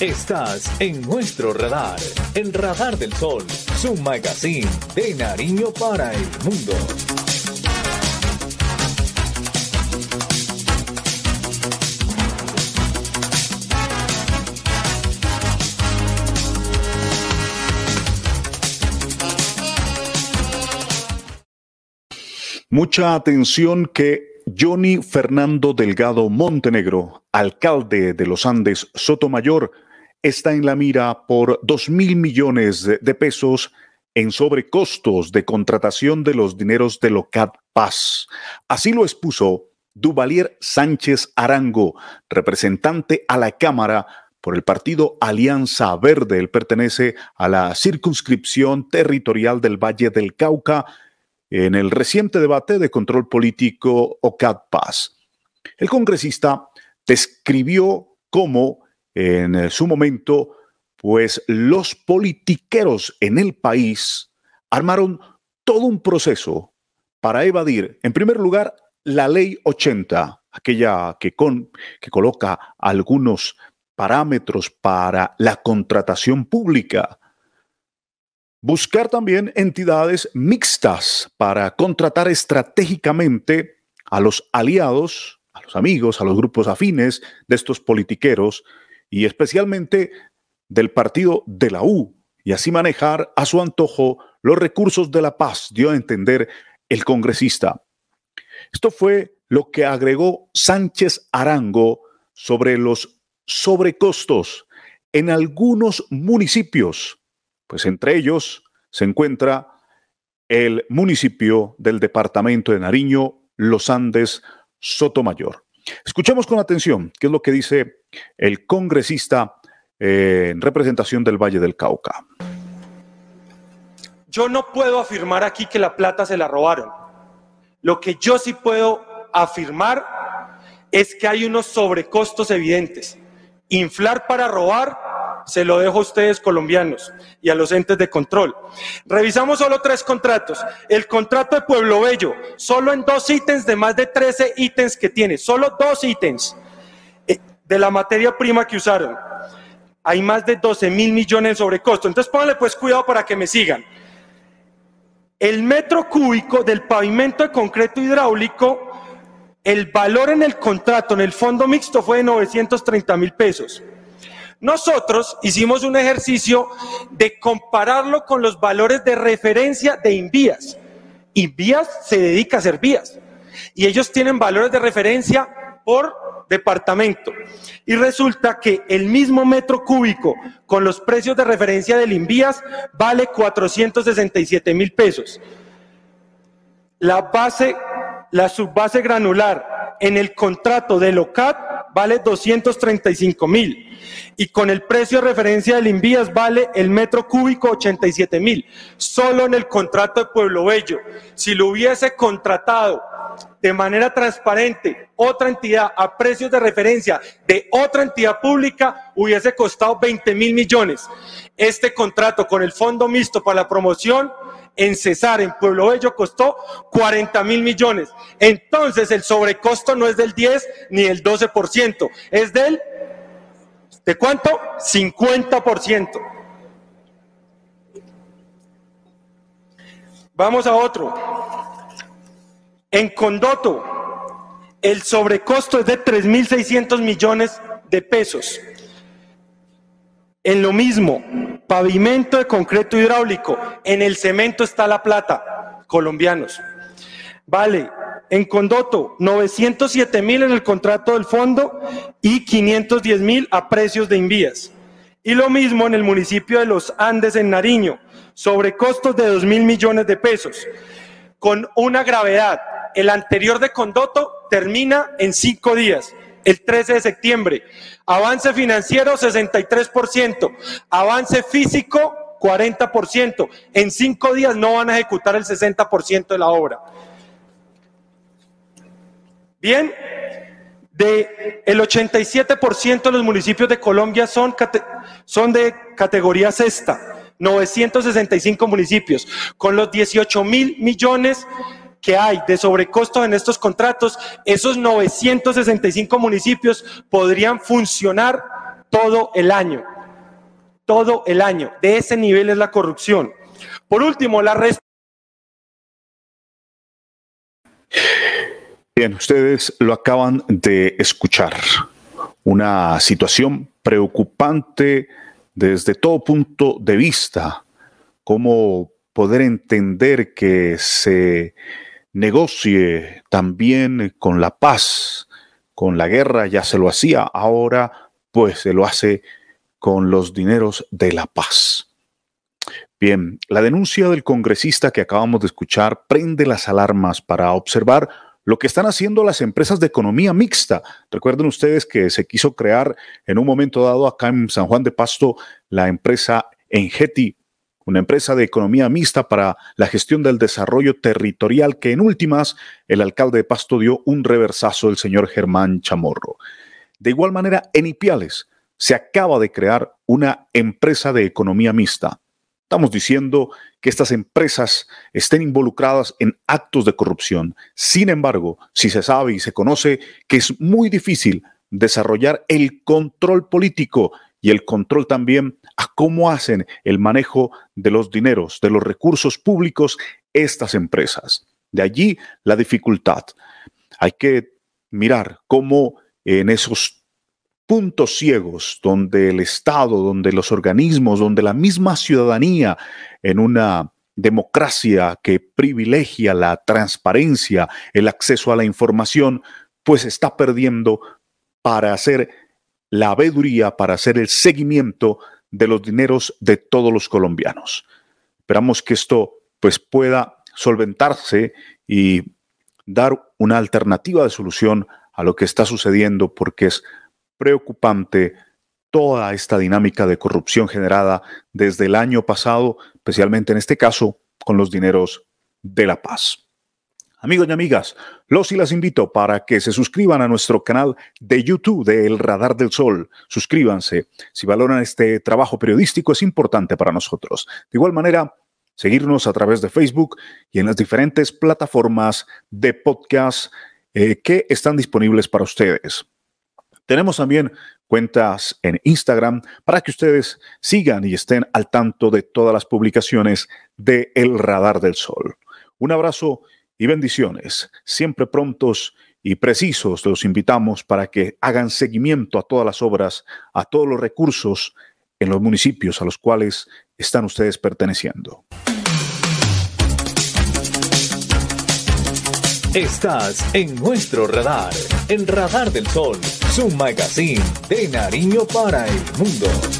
Estás en nuestro radar, el radar del sol, su magazine de Nariño para el mundo. Mucha atención que Johnny Fernando Delgado Montenegro, alcalde de los Andes Sotomayor, está en la mira por dos mil millones de pesos en sobrecostos de contratación de los dineros de Locat Paz. Así lo expuso Duvalier Sánchez Arango, representante a la Cámara por el partido Alianza Verde. Él pertenece a la circunscripción territorial del Valle del Cauca en el reciente debate de control político OCAD Paz. El congresista describió cómo en su momento, pues los politiqueros en el país armaron todo un proceso para evadir, en primer lugar, la ley 80, aquella que, con, que coloca algunos parámetros para la contratación pública. Buscar también entidades mixtas para contratar estratégicamente a los aliados, a los amigos, a los grupos afines de estos politiqueros y especialmente del partido de la U y así manejar a su antojo los recursos de la paz, dio a entender el congresista. Esto fue lo que agregó Sánchez Arango sobre los sobrecostos en algunos municipios pues entre ellos se encuentra el municipio del departamento de Nariño, Los Andes, Sotomayor. Escuchemos con atención qué es lo que dice el congresista eh, en representación del Valle del Cauca. Yo no puedo afirmar aquí que la plata se la robaron. Lo que yo sí puedo afirmar es que hay unos sobrecostos evidentes. Inflar para robar se lo dejo a ustedes colombianos y a los entes de control. Revisamos solo tres contratos. El contrato de Pueblo Bello, solo en dos ítems de más de 13 ítems que tiene, solo dos ítems eh, de la materia prima que usaron. Hay más de 12 mil millones sobre costo. Entonces pónganle pues cuidado para que me sigan. El metro cúbico del pavimento de concreto hidráulico, el valor en el contrato, en el fondo mixto fue de 930 mil pesos. Nosotros hicimos un ejercicio de compararlo con los valores de referencia de Invías. Invías se dedica a hacer vías y ellos tienen valores de referencia por departamento. Y resulta que el mismo metro cúbico con los precios de referencia del Invías vale 467 mil pesos. La base, la subbase granular en el contrato de LOCAT vale 235 mil y con el precio de referencia del Invías vale el metro cúbico 87 mil. Solo en el contrato de Pueblo Bello, si lo hubiese contratado de manera transparente otra entidad a precios de referencia de otra entidad pública, hubiese costado 20 mil millones. Este contrato con el Fondo Mixto para la Promoción en Cesar, en Pueblo Bello, costó 40 mil millones. Entonces el sobrecosto no es del 10 ni del 12%, es del, ¿de cuánto? 50%. Vamos a otro. En Condoto, el sobrecosto es de 3.600 millones de pesos. En lo mismo, pavimento de concreto hidráulico, en el cemento está la plata, colombianos. Vale, en Condoto, 907 mil en el contrato del fondo y 510 mil a precios de envías. Y lo mismo en el municipio de Los Andes, en Nariño, sobre costos de 2 mil millones de pesos, con una gravedad. El anterior de Condoto termina en cinco días el 13 de septiembre. Avance financiero 63%, avance físico 40%. En cinco días no van a ejecutar el 60% de la obra. Bien, de el 87% de los municipios de Colombia son, son de categoría sexta, 965 municipios, con los 18 mil millones que hay de sobrecosto en estos contratos, esos 965 municipios podrían funcionar todo el año. todo el año. De ese nivel es la corrupción. Por último, la Bien, ustedes lo acaban de escuchar. Una situación preocupante desde todo punto de vista. Cómo poder entender que se negocie también con la paz, con la guerra, ya se lo hacía, ahora pues se lo hace con los dineros de la paz. Bien, la denuncia del congresista que acabamos de escuchar prende las alarmas para observar lo que están haciendo las empresas de economía mixta. Recuerden ustedes que se quiso crear en un momento dado acá en San Juan de Pasto la empresa Engeti, una empresa de economía mixta para la gestión del desarrollo territorial que en últimas el alcalde de Pasto dio un reversazo el señor Germán Chamorro. De igual manera, en Ipiales se acaba de crear una empresa de economía mixta. Estamos diciendo que estas empresas estén involucradas en actos de corrupción. Sin embargo, si se sabe y se conoce que es muy difícil desarrollar el control político y el control también a cómo hacen el manejo de los dineros, de los recursos públicos estas empresas. De allí la dificultad. Hay que mirar cómo en esos puntos ciegos donde el Estado, donde los organismos, donde la misma ciudadanía en una democracia que privilegia la transparencia, el acceso a la información, pues está perdiendo para hacer la veeduría para hacer el seguimiento de los dineros de todos los colombianos. Esperamos que esto pues pueda solventarse y dar una alternativa de solución a lo que está sucediendo porque es preocupante toda esta dinámica de corrupción generada desde el año pasado, especialmente en este caso con los dineros de la paz. Amigos y amigas, los y las invito para que se suscriban a nuestro canal de YouTube de El Radar del Sol. Suscríbanse. Si valoran este trabajo periodístico es importante para nosotros. De igual manera, seguirnos a través de Facebook y en las diferentes plataformas de podcast eh, que están disponibles para ustedes. Tenemos también cuentas en Instagram para que ustedes sigan y estén al tanto de todas las publicaciones de El Radar del Sol. Un abrazo y bendiciones. Siempre prontos y precisos los invitamos para que hagan seguimiento a todas las obras, a todos los recursos en los municipios a los cuales están ustedes perteneciendo. Estás en nuestro radar, en Radar del Sol, su magazine de Nariño para el mundo.